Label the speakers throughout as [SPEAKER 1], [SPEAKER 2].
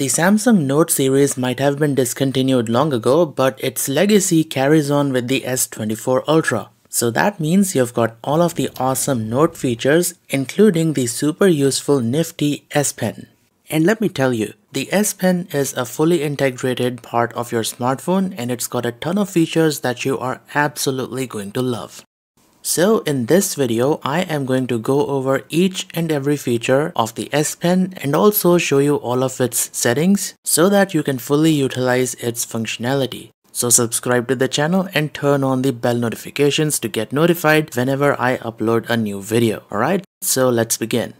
[SPEAKER 1] The Samsung Note series might have been discontinued long ago, but its legacy carries on with the S24 Ultra. So that means you've got all of the awesome Note features, including the super useful nifty S Pen. And let me tell you, the S Pen is a fully integrated part of your smartphone and it's got a ton of features that you are absolutely going to love. So in this video, I am going to go over each and every feature of the S Pen and also show you all of its settings so that you can fully utilize its functionality. So subscribe to the channel and turn on the bell notifications to get notified whenever I upload a new video. Alright, so let's begin.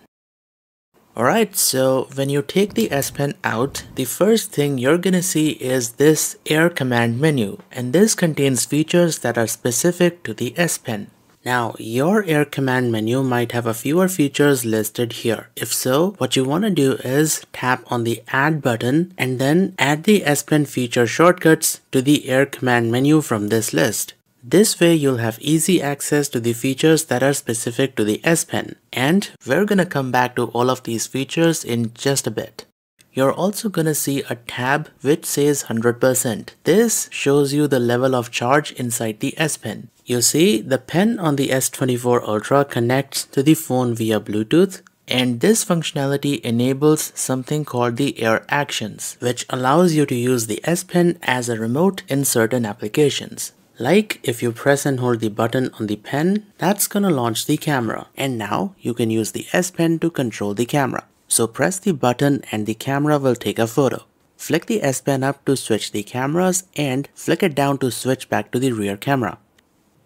[SPEAKER 1] Alright, so when you take the S Pen out, the first thing you're gonna see is this Air Command menu and this contains features that are specific to the S Pen. Now, your Air Command menu might have a fewer features listed here. If so, what you want to do is tap on the Add button and then add the S Pen feature shortcuts to the Air Command menu from this list. This way you'll have easy access to the features that are specific to the S Pen. And we're gonna come back to all of these features in just a bit. You're also gonna see a tab which says 100%. This shows you the level of charge inside the S Pen. You see the pen on the S24 Ultra connects to the phone via Bluetooth and this functionality enables something called the Air Actions which allows you to use the S Pen as a remote in certain applications. Like if you press and hold the button on the pen, that's gonna launch the camera and now you can use the S Pen to control the camera. So press the button and the camera will take a photo. Flick the S Pen up to switch the cameras and flick it down to switch back to the rear camera.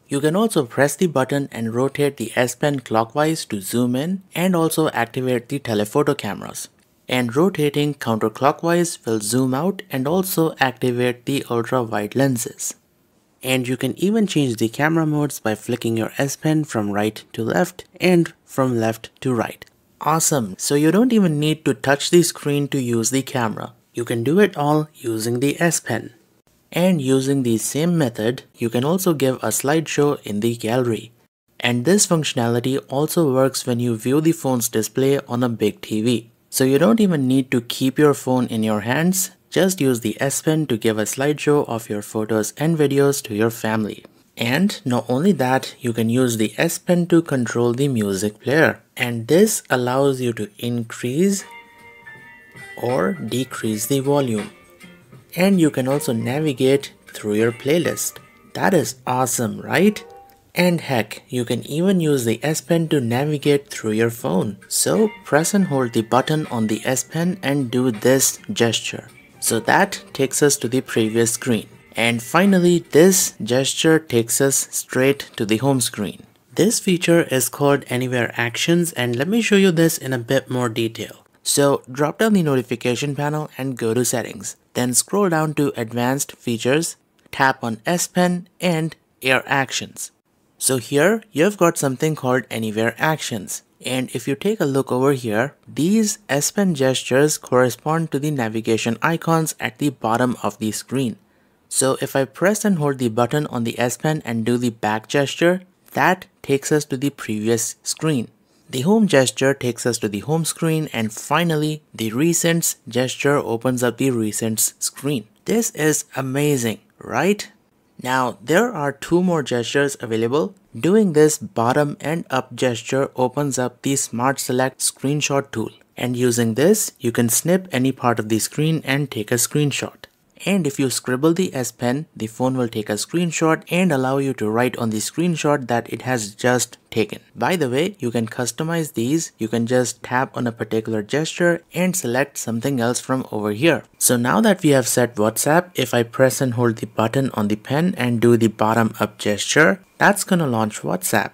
[SPEAKER 1] You can also press the button and rotate the S Pen clockwise to zoom in and also activate the telephoto cameras. And rotating counterclockwise will zoom out and also activate the ultra wide lenses. And you can even change the camera modes by flicking your S Pen from right to left and from left to right. Awesome, so you don't even need to touch the screen to use the camera. You can do it all using the S Pen. And using the same method, you can also give a slideshow in the gallery. And this functionality also works when you view the phone's display on a big TV. So you don't even need to keep your phone in your hands, just use the S Pen to give a slideshow of your photos and videos to your family. And not only that, you can use the S Pen to control the music player. And this allows you to increase or decrease the volume. And you can also navigate through your playlist. That is awesome, right? And heck, you can even use the S Pen to navigate through your phone. So press and hold the button on the S Pen and do this gesture. So that takes us to the previous screen. And finally, this gesture takes us straight to the home screen. This feature is called Anywhere Actions and let me show you this in a bit more detail. So drop down the notification panel and go to settings. Then scroll down to advanced features, tap on S Pen and Air Actions. So here you've got something called Anywhere Actions. And if you take a look over here, these S Pen gestures correspond to the navigation icons at the bottom of the screen. So if I press and hold the button on the S Pen and do the back gesture, that takes us to the previous screen. The home gesture takes us to the home screen and finally the recents gesture opens up the recents screen. This is amazing, right? Now there are two more gestures available. Doing this bottom and up gesture opens up the Smart Select screenshot tool. And using this, you can snip any part of the screen and take a screenshot and if you scribble the S Pen, the phone will take a screenshot and allow you to write on the screenshot that it has just taken. By the way, you can customize these. You can just tap on a particular gesture and select something else from over here. So now that we have set WhatsApp, if I press and hold the button on the pen and do the bottom up gesture, that's gonna launch WhatsApp.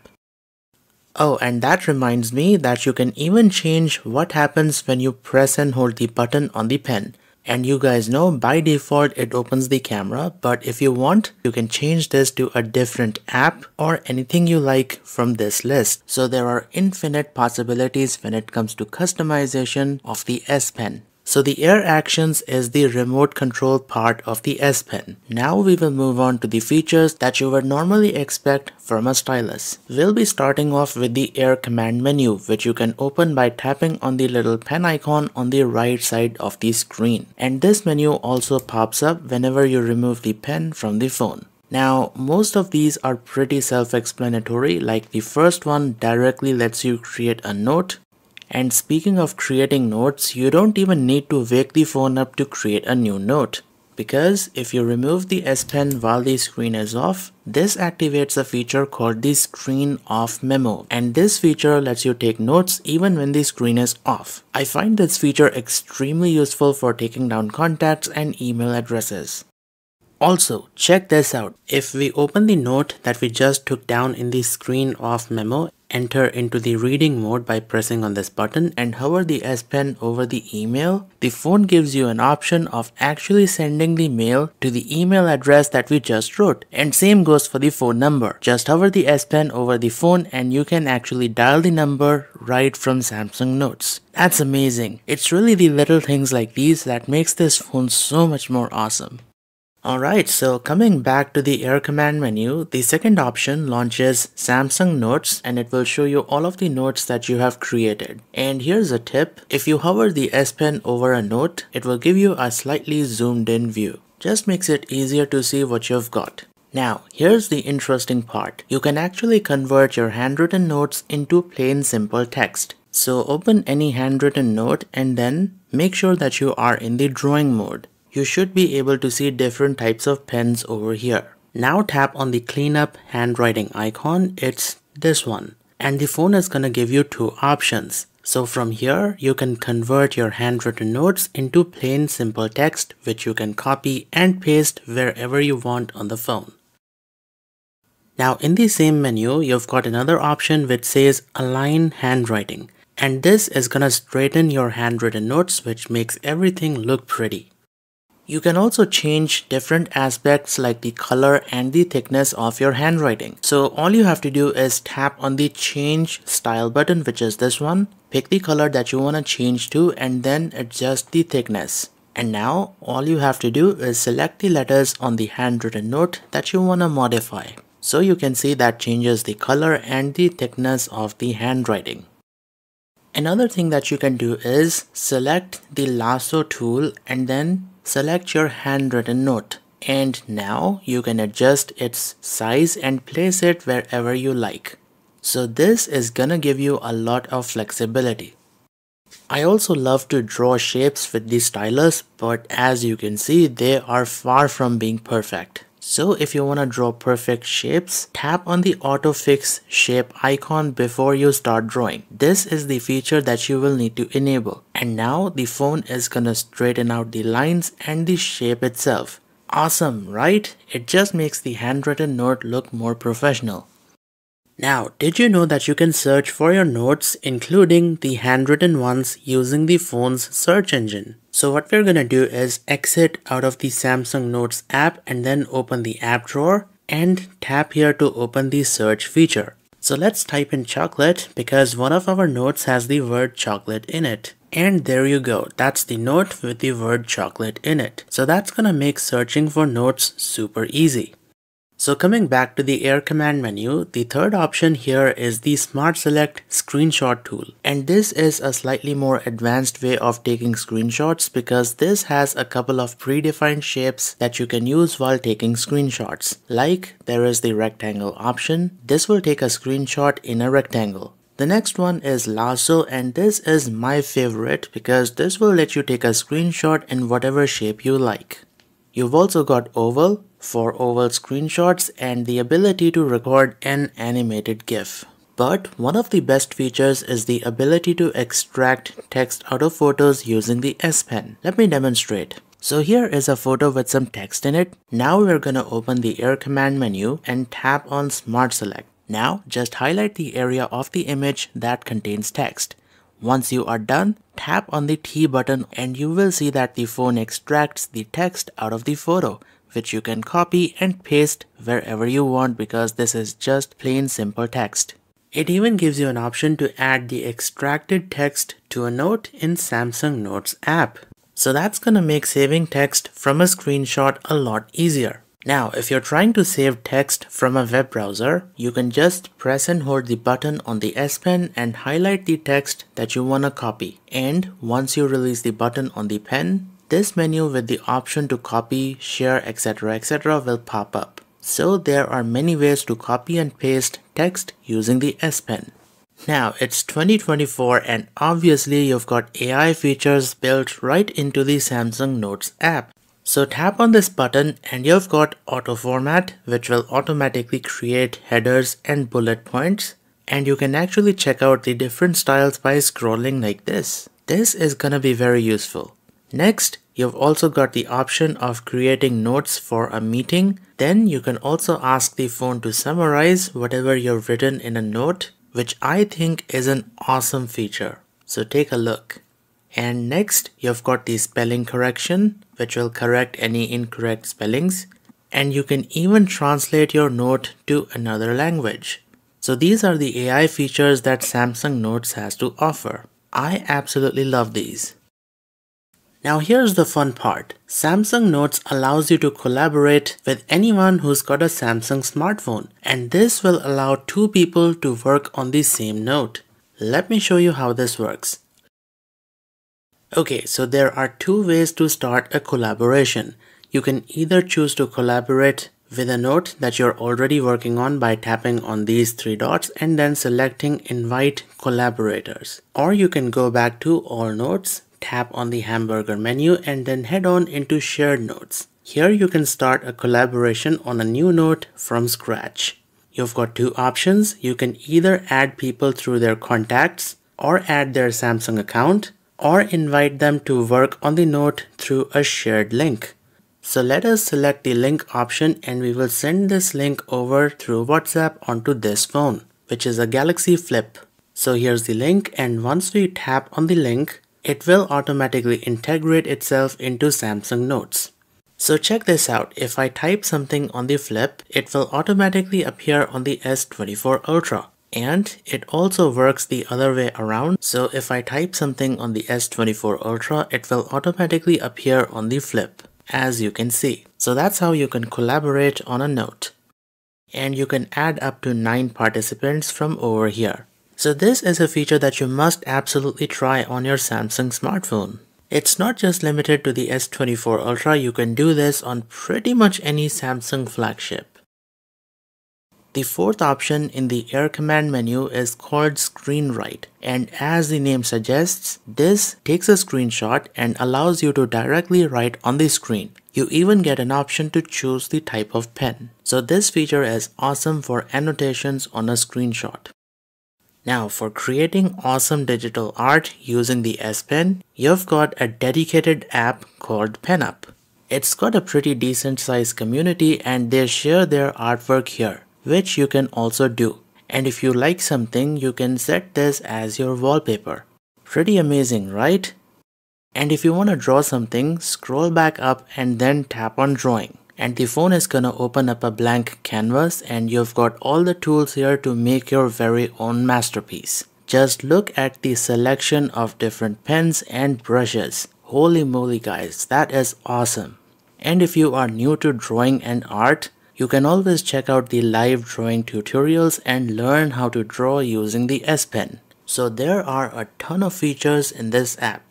[SPEAKER 1] Oh, and that reminds me that you can even change what happens when you press and hold the button on the pen. And you guys know by default it opens the camera but if you want you can change this to a different app or anything you like from this list. So there are infinite possibilities when it comes to customization of the S Pen. So the Air Actions is the remote control part of the S Pen. Now we will move on to the features that you would normally expect from a stylus. We'll be starting off with the Air Command menu which you can open by tapping on the little pen icon on the right side of the screen. And this menu also pops up whenever you remove the pen from the phone. Now, most of these are pretty self-explanatory like the first one directly lets you create a note and speaking of creating notes, you don't even need to wake the phone up to create a new note. Because if you remove the S Pen while the screen is off, this activates a feature called the screen off memo and this feature lets you take notes even when the screen is off. I find this feature extremely useful for taking down contacts and email addresses. Also, check this out. If we open the note that we just took down in the screen off memo, enter into the reading mode by pressing on this button and hover the S Pen over the email, the phone gives you an option of actually sending the mail to the email address that we just wrote. And same goes for the phone number. Just hover the S Pen over the phone and you can actually dial the number right from Samsung Notes. That's amazing. It's really the little things like these that makes this phone so much more awesome. Alright, so coming back to the Air Command menu, the second option launches Samsung Notes and it will show you all of the notes that you have created. And here's a tip, if you hover the S Pen over a note, it will give you a slightly zoomed in view. Just makes it easier to see what you've got. Now, here's the interesting part. You can actually convert your handwritten notes into plain simple text. So open any handwritten note and then make sure that you are in the drawing mode you should be able to see different types of pens over here. Now tap on the cleanup handwriting icon, it's this one. And the phone is gonna give you two options. So from here, you can convert your handwritten notes into plain simple text which you can copy and paste wherever you want on the phone. Now in the same menu, you've got another option which says align handwriting. And this is gonna straighten your handwritten notes which makes everything look pretty. You can also change different aspects like the color and the thickness of your handwriting. So all you have to do is tap on the change style button which is this one. Pick the color that you want to change to and then adjust the thickness. And now all you have to do is select the letters on the handwritten note that you want to modify. So you can see that changes the color and the thickness of the handwriting. Another thing that you can do is select the lasso tool and then Select your handwritten note and now you can adjust its size and place it wherever you like. So this is gonna give you a lot of flexibility. I also love to draw shapes with the stylus but as you can see they are far from being perfect. So if you want to draw perfect shapes, tap on the autofix shape icon before you start drawing. This is the feature that you will need to enable. And now the phone is gonna straighten out the lines and the shape itself. Awesome, right? It just makes the handwritten note look more professional. Now, did you know that you can search for your notes including the handwritten ones using the phone's search engine? So what we're gonna do is exit out of the Samsung Notes app and then open the app drawer and tap here to open the search feature. So let's type in chocolate because one of our notes has the word chocolate in it. And there you go, that's the note with the word chocolate in it. So that's gonna make searching for notes super easy. So coming back to the Air Command menu, the third option here is the Smart Select Screenshot tool. And this is a slightly more advanced way of taking screenshots because this has a couple of predefined shapes that you can use while taking screenshots. Like there is the rectangle option. This will take a screenshot in a rectangle. The next one is lasso and this is my favorite because this will let you take a screenshot in whatever shape you like. You've also got oval for oval screenshots and the ability to record an animated GIF. But one of the best features is the ability to extract text out of photos using the S Pen. Let me demonstrate. So here is a photo with some text in it. Now we're gonna open the Air Command menu and tap on Smart Select. Now just highlight the area of the image that contains text. Once you are done, tap on the T button and you will see that the phone extracts the text out of the photo which you can copy and paste wherever you want because this is just plain simple text. It even gives you an option to add the extracted text to a note in Samsung Notes app. So that's gonna make saving text from a screenshot a lot easier. Now, if you're trying to save text from a web browser, you can just press and hold the button on the S Pen and highlight the text that you wanna copy. And once you release the button on the pen, this menu with the option to copy, share, etc. etc. will pop up. So there are many ways to copy and paste text using the S Pen. Now it's 2024 and obviously you've got AI features built right into the Samsung Notes app. So tap on this button and you've got auto format which will automatically create headers and bullet points and you can actually check out the different styles by scrolling like this. This is gonna be very useful. Next, you've also got the option of creating notes for a meeting. Then you can also ask the phone to summarize whatever you've written in a note which I think is an awesome feature. So take a look. And next, you've got the spelling correction, which will correct any incorrect spellings. And you can even translate your note to another language. So these are the AI features that Samsung Notes has to offer. I absolutely love these. Now here's the fun part. Samsung Notes allows you to collaborate with anyone who's got a Samsung smartphone and this will allow two people to work on the same note. Let me show you how this works. Okay, so there are two ways to start a collaboration. You can either choose to collaborate with a note that you're already working on by tapping on these three dots and then selecting invite collaborators. Or you can go back to all notes tap on the hamburger menu and then head on into shared notes. Here you can start a collaboration on a new note from scratch. You've got two options. You can either add people through their contacts or add their Samsung account or invite them to work on the note through a shared link. So let us select the link option and we will send this link over through WhatsApp onto this phone, which is a Galaxy Flip. So here's the link and once we tap on the link, it will automatically integrate itself into Samsung Notes. So check this out, if I type something on the flip, it will automatically appear on the S24 Ultra. And it also works the other way around, so if I type something on the S24 Ultra, it will automatically appear on the flip, as you can see. So that's how you can collaborate on a note. And you can add up to 9 participants from over here. So this is a feature that you must absolutely try on your Samsung smartphone. It's not just limited to the S24 Ultra, you can do this on pretty much any Samsung flagship. The fourth option in the Air Command menu is called Screen Write and as the name suggests, this takes a screenshot and allows you to directly write on the screen. You even get an option to choose the type of pen. So this feature is awesome for annotations on a screenshot. Now for creating awesome digital art using the S Pen, you've got a dedicated app called PenUp. It's got a pretty decent sized community and they share their artwork here, which you can also do. And if you like something, you can set this as your wallpaper. Pretty amazing, right? And if you want to draw something, scroll back up and then tap on drawing and the phone is gonna open up a blank canvas and you've got all the tools here to make your very own masterpiece. Just look at the selection of different pens and brushes. Holy moly guys, that is awesome. And if you are new to drawing and art, you can always check out the live drawing tutorials and learn how to draw using the S Pen. So there are a ton of features in this app.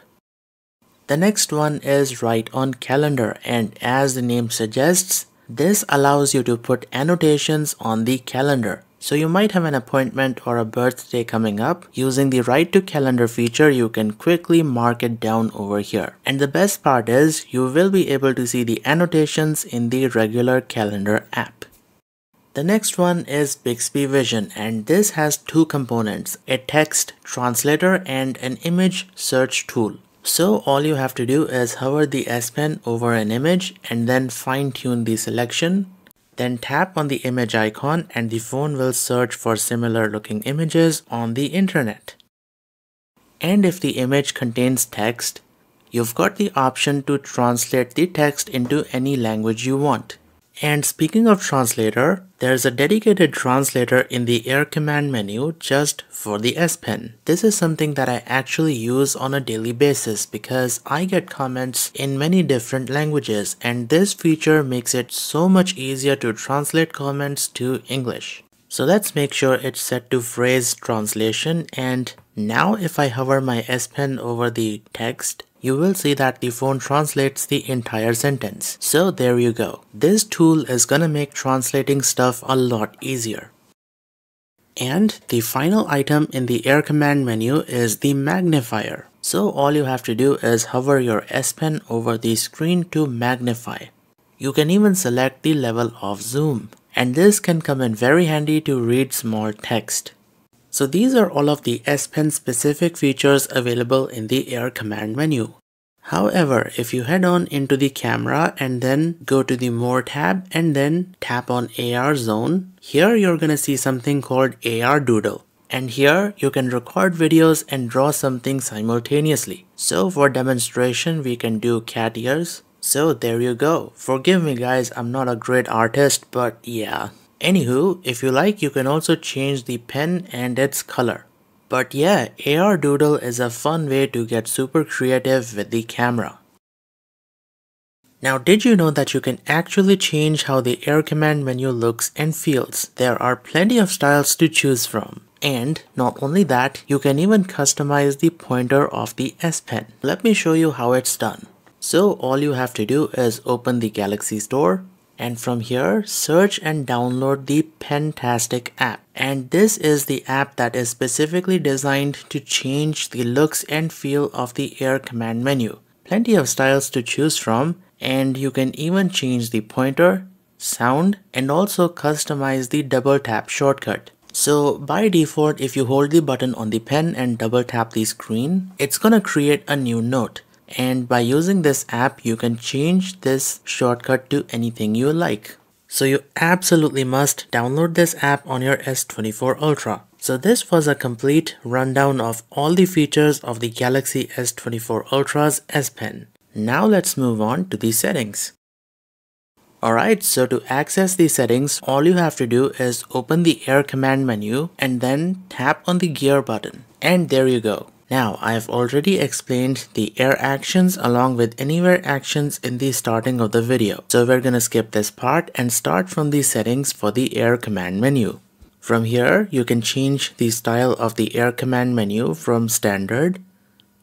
[SPEAKER 1] The next one is write on calendar and as the name suggests, this allows you to put annotations on the calendar. So you might have an appointment or a birthday coming up. Using the write to calendar feature, you can quickly mark it down over here. And the best part is you will be able to see the annotations in the regular calendar app. The next one is Bixby Vision and this has two components, a text translator and an image search tool. So all you have to do is hover the S Pen over an image and then fine tune the selection. Then tap on the image icon and the phone will search for similar looking images on the internet. And if the image contains text, you've got the option to translate the text into any language you want. And speaking of translator, there's a dedicated translator in the air command menu just for the S Pen. This is something that I actually use on a daily basis because I get comments in many different languages and this feature makes it so much easier to translate comments to English. So let's make sure it's set to phrase translation and now if I hover my S Pen over the text, you will see that the phone translates the entire sentence. So there you go. This tool is gonna make translating stuff a lot easier. And the final item in the air command menu is the magnifier. So all you have to do is hover your S Pen over the screen to magnify. You can even select the level of zoom. And this can come in very handy to read small text. So these are all of the S Pen specific features available in the Air command menu. However, if you head on into the camera and then go to the more tab and then tap on AR zone, here you're gonna see something called AR doodle. And here you can record videos and draw something simultaneously. So for demonstration, we can do cat ears. So there you go. Forgive me guys, I'm not a great artist, but yeah, Anywho, if you like, you can also change the pen and its color. But yeah, AR Doodle is a fun way to get super creative with the camera. Now did you know that you can actually change how the Air Command menu looks and feels? There are plenty of styles to choose from. And not only that, you can even customize the pointer of the S Pen. Let me show you how it's done. So all you have to do is open the Galaxy Store, and from here search and download the Pentastic app. And this is the app that is specifically designed to change the looks and feel of the air command menu. Plenty of styles to choose from and you can even change the pointer sound and also customize the double tap shortcut. So by default if you hold the button on the pen and double tap the screen it's gonna create a new note and by using this app you can change this shortcut to anything you like. So you absolutely must download this app on your S24 Ultra. So this was a complete rundown of all the features of the Galaxy S24 Ultra's S Pen. Now let's move on to the settings. Alright, so to access the settings, all you have to do is open the Air command menu and then tap on the gear button. And there you go. Now, I have already explained the air actions along with anywhere actions in the starting of the video. So we're gonna skip this part and start from the settings for the air command menu. From here, you can change the style of the air command menu from standard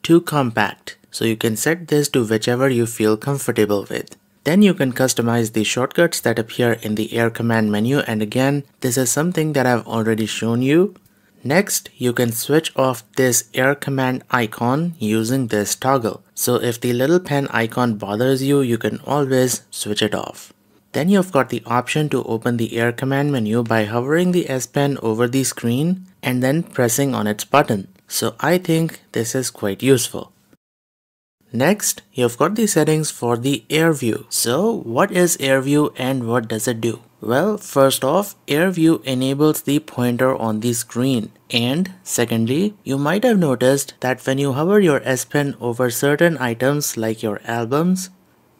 [SPEAKER 1] to compact. So you can set this to whichever you feel comfortable with. Then you can customize the shortcuts that appear in the air command menu and again, this is something that I've already shown you Next, you can switch off this air command icon using this toggle. So if the little pen icon bothers you, you can always switch it off. Then you've got the option to open the air command menu by hovering the S Pen over the screen and then pressing on its button. So I think this is quite useful. Next, you've got the settings for the air view. So what is air view and what does it do? Well, first off, Air View enables the pointer on the screen. And secondly, you might have noticed that when you hover your S Pen over certain items like your albums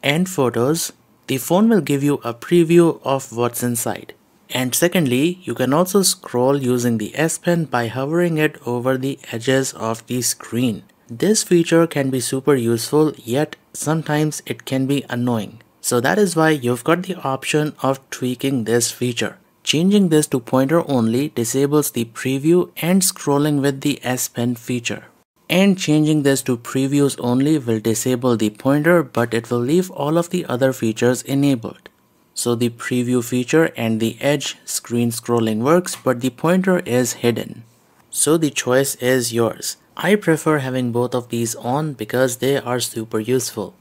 [SPEAKER 1] and photos, the phone will give you a preview of what's inside. And secondly, you can also scroll using the S Pen by hovering it over the edges of the screen. This feature can be super useful, yet sometimes it can be annoying. So that is why you've got the option of tweaking this feature. Changing this to pointer only disables the preview and scrolling with the S Pen feature. And changing this to previews only will disable the pointer but it will leave all of the other features enabled. So the preview feature and the edge screen scrolling works but the pointer is hidden. So the choice is yours. I prefer having both of these on because they are super useful.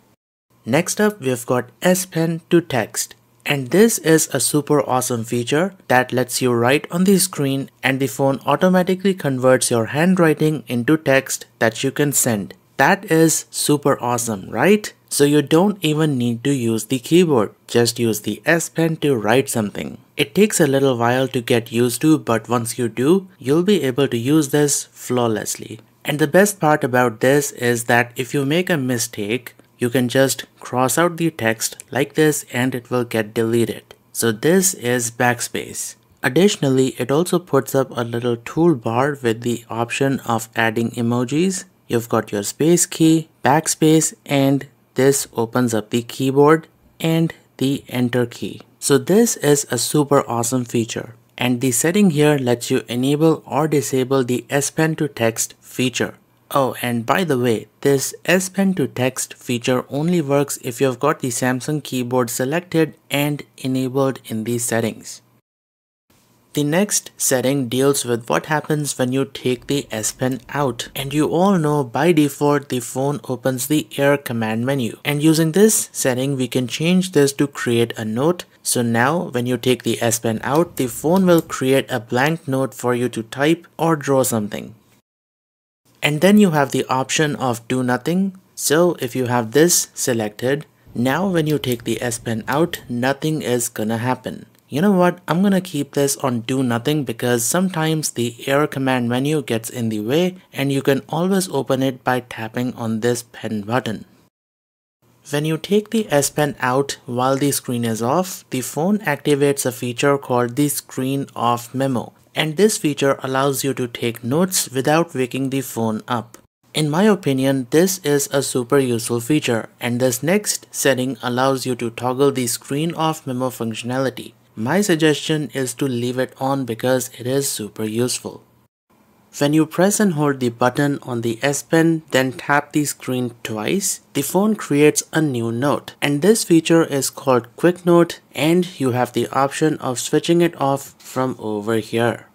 [SPEAKER 1] Next up, we've got S Pen to text. And this is a super awesome feature that lets you write on the screen and the phone automatically converts your handwriting into text that you can send. That is super awesome, right? So you don't even need to use the keyboard, just use the S Pen to write something. It takes a little while to get used to but once you do, you'll be able to use this flawlessly. And the best part about this is that if you make a mistake, you can just cross out the text like this and it will get deleted. So this is backspace. Additionally, it also puts up a little toolbar with the option of adding emojis. You've got your space key, backspace, and this opens up the keyboard and the enter key. So this is a super awesome feature. And the setting here lets you enable or disable the S Pen to text feature. Oh, and by the way, this S Pen to text feature only works if you've got the Samsung keyboard selected and enabled in these settings. The next setting deals with what happens when you take the S Pen out. And you all know by default the phone opens the air command menu. And using this setting we can change this to create a note. So now when you take the S Pen out the phone will create a blank note for you to type or draw something. And then you have the option of do nothing. So if you have this selected, now when you take the S Pen out, nothing is gonna happen. You know what, I'm gonna keep this on do nothing because sometimes the air command menu gets in the way and you can always open it by tapping on this pen button. When you take the S Pen out while the screen is off, the phone activates a feature called the screen off memo and this feature allows you to take notes without waking the phone up. In my opinion, this is a super useful feature and this next setting allows you to toggle the screen off memo functionality. My suggestion is to leave it on because it is super useful. When you press and hold the button on the S Pen, then tap the screen twice, the phone creates a new note. And this feature is called Quick Note and you have the option of switching it off from over here.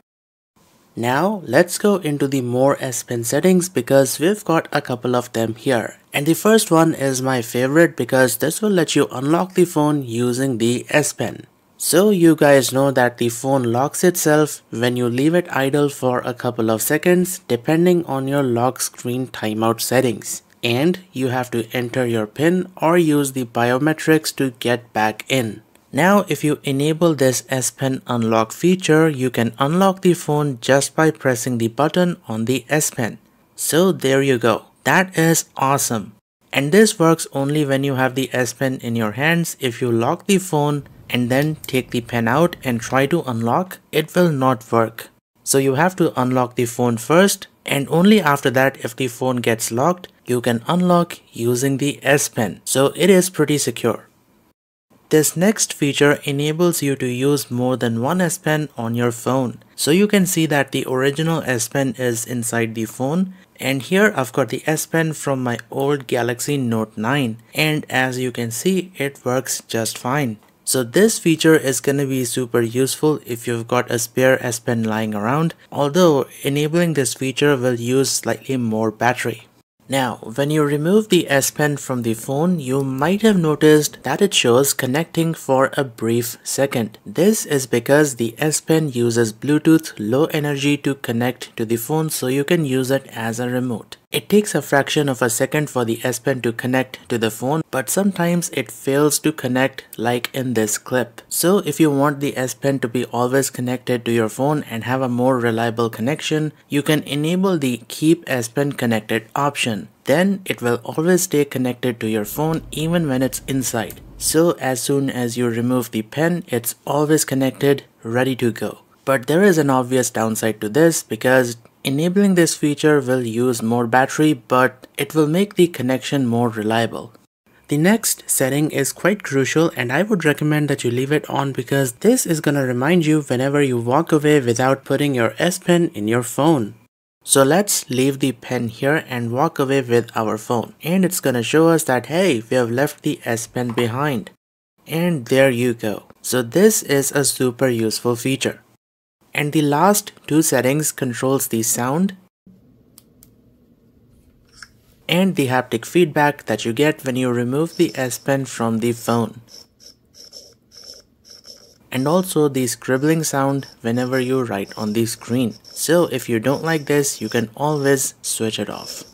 [SPEAKER 1] Now let's go into the more S Pen settings because we've got a couple of them here. And the first one is my favorite because this will let you unlock the phone using the S Pen. So you guys know that the phone locks itself when you leave it idle for a couple of seconds depending on your lock screen timeout settings. And you have to enter your PIN or use the biometrics to get back in. Now if you enable this S Pen unlock feature, you can unlock the phone just by pressing the button on the S Pen. So there you go. That is awesome. And this works only when you have the S Pen in your hands. If you lock the phone, and then take the pen out and try to unlock, it will not work. So you have to unlock the phone first and only after that if the phone gets locked, you can unlock using the S Pen. So it is pretty secure. This next feature enables you to use more than one S Pen on your phone. So you can see that the original S Pen is inside the phone and here I've got the S Pen from my old Galaxy Note 9 and as you can see it works just fine. So this feature is to be super useful if you've got a spare S Pen lying around, although enabling this feature will use slightly more battery. Now, when you remove the S Pen from the phone, you might have noticed that it shows connecting for a brief second. This is because the S Pen uses Bluetooth low energy to connect to the phone so you can use it as a remote. It takes a fraction of a second for the S Pen to connect to the phone, but sometimes it fails to connect like in this clip. So if you want the S Pen to be always connected to your phone and have a more reliable connection, you can enable the Keep S Pen Connected option. Then it will always stay connected to your phone even when it's inside. So as soon as you remove the pen, it's always connected, ready to go. But there is an obvious downside to this because Enabling this feature will use more battery but it will make the connection more reliable. The next setting is quite crucial and I would recommend that you leave it on because this is gonna remind you whenever you walk away without putting your S Pen in your phone. So let's leave the pen here and walk away with our phone and it's gonna show us that hey we have left the S Pen behind. And there you go. So this is a super useful feature and the last two settings controls the sound and the haptic feedback that you get when you remove the S Pen from the phone and also the scribbling sound whenever you write on the screen. So if you don't like this, you can always switch it off.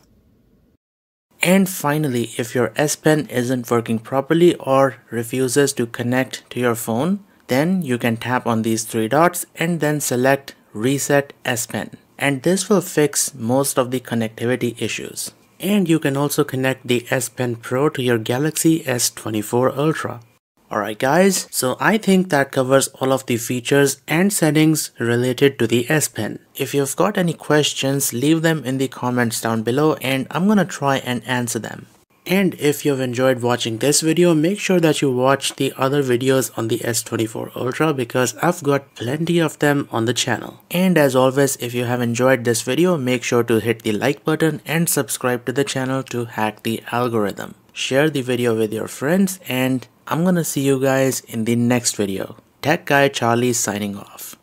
[SPEAKER 1] And finally, if your S Pen isn't working properly or refuses to connect to your phone, then you can tap on these three dots and then select Reset S Pen. And this will fix most of the connectivity issues. And you can also connect the S Pen Pro to your Galaxy S24 Ultra. Alright guys, so I think that covers all of the features and settings related to the S Pen. If you've got any questions, leave them in the comments down below and I'm gonna try and answer them. And if you've enjoyed watching this video, make sure that you watch the other videos on the S24 Ultra because I've got plenty of them on the channel. And as always, if you have enjoyed this video, make sure to hit the like button and subscribe to the channel to hack the algorithm. Share the video with your friends and I'm gonna see you guys in the next video. Tech Guy Charlie signing off.